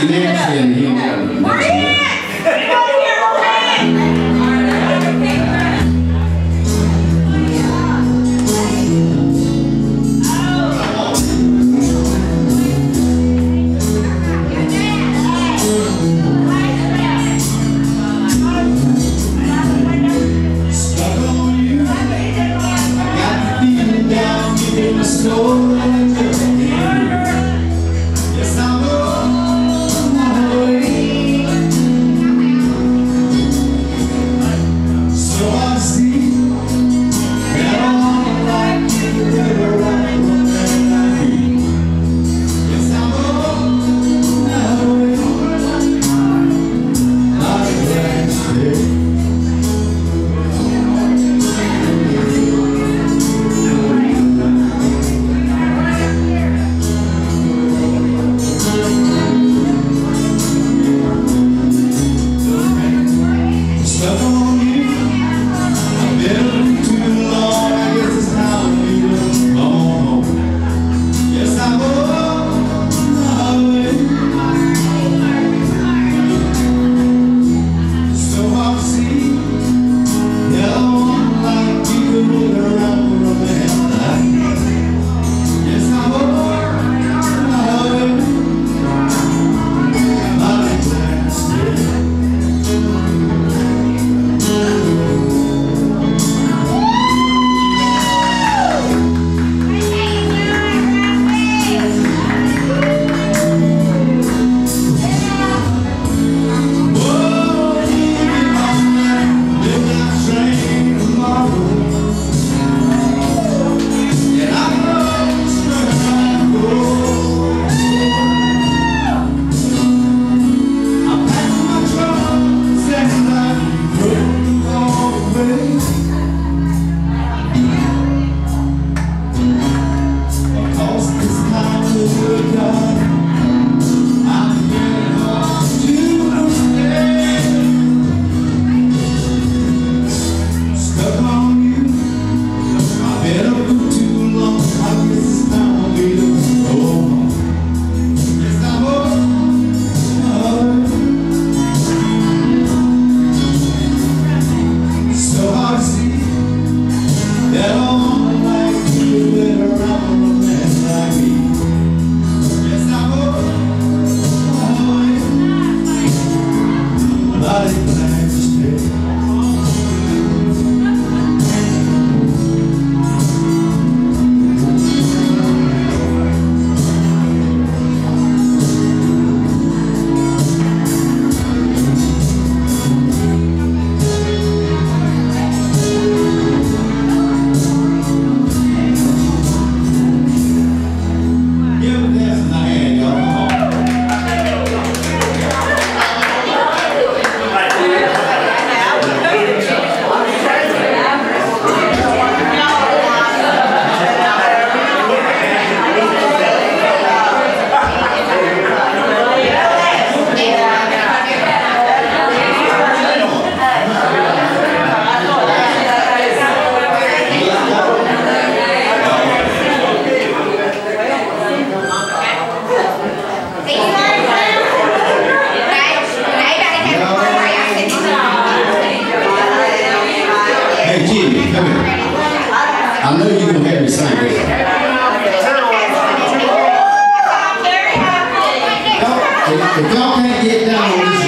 see next in him. Would